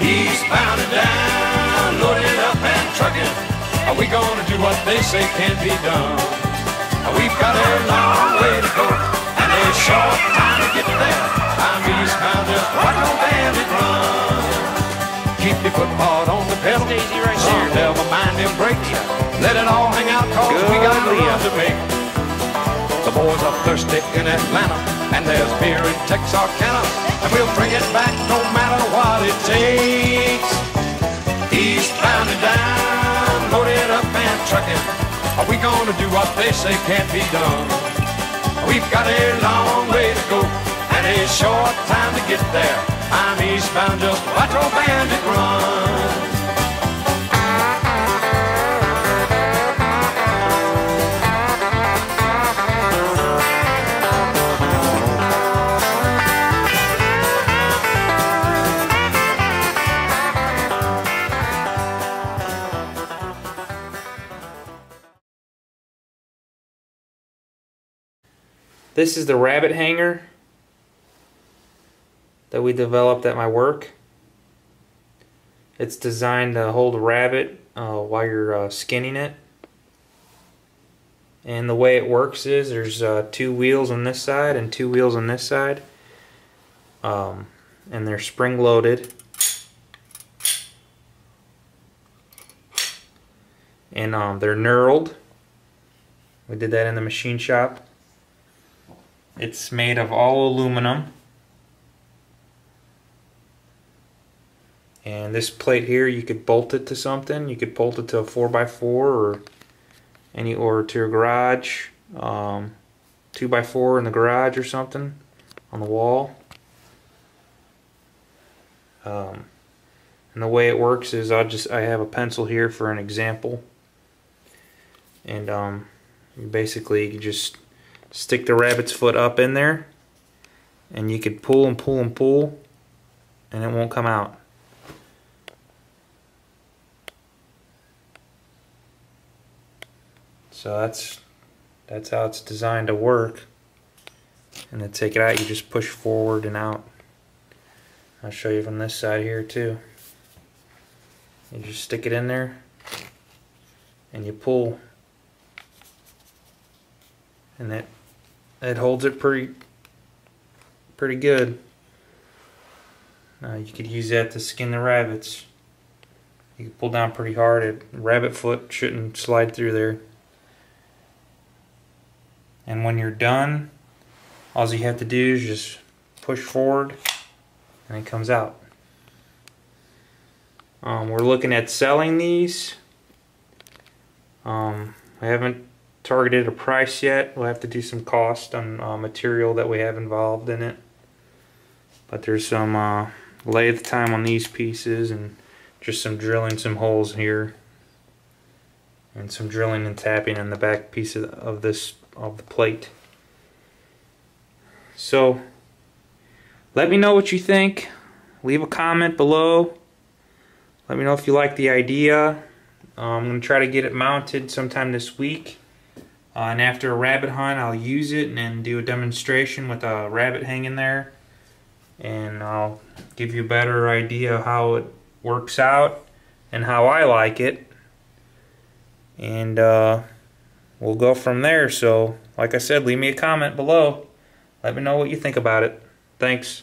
He's and down, loaded up and trucking. Are we gonna do what they say can be done? We've got a long way to go and a short time to get there. I'm eastbound, just watch no bandit run. Keep your foot hard on the pedal, easy right here. Never mind them brakes. Let it all hang out, cause Good we got a run to make. The boys are thirsty in Atlanta, and there's beer in Texarkana, and we'll bring it back no matter what it takes. Eastbound and down, loaded up and trucking. Are we gonna do what they say can't be done? We've got a long way to go and a short time to get there. I'm eastbound, just watch old bandit run. This is the rabbit hanger that we developed at my work. It's designed to hold a rabbit uh, while you're uh, skinning it. And the way it works is there's uh, two wheels on this side and two wheels on this side. Um, and they're spring loaded. And um, they're knurled. We did that in the machine shop. It's made of all aluminum. And this plate here, you could bolt it to something. You could bolt it to a 4x4 or any or to your garage, um, 2x4 in the garage or something on the wall. Um, and the way it works is I just I have a pencil here for an example. And um, basically you just stick the rabbit's foot up in there and you could pull and pull and pull and it won't come out. So that's that's how it's designed to work. And to take it out you just push forward and out. I'll show you from this side here too. You just stick it in there and you pull and that it holds it pretty pretty good. Uh, you could use that to skin the rabbits. You can pull down pretty hard. A rabbit foot shouldn't slide through there. And when you're done, all you have to do is just push forward and it comes out. Um, we're looking at selling these. Um, I haven't targeted a price yet. We'll have to do some cost on uh, material that we have involved in it. But there's some uh, lathe time on these pieces and just some drilling some holes here. And some drilling and tapping in the back piece of, of this of the plate. So let me know what you think. Leave a comment below. Let me know if you like the idea. Uh, I'm going to try to get it mounted sometime this week. Uh, and after a rabbit hunt, I'll use it and then do a demonstration with a rabbit hanging there. And I'll give you a better idea of how it works out and how I like it. And uh, we'll go from there. So, like I said, leave me a comment below. Let me know what you think about it. Thanks.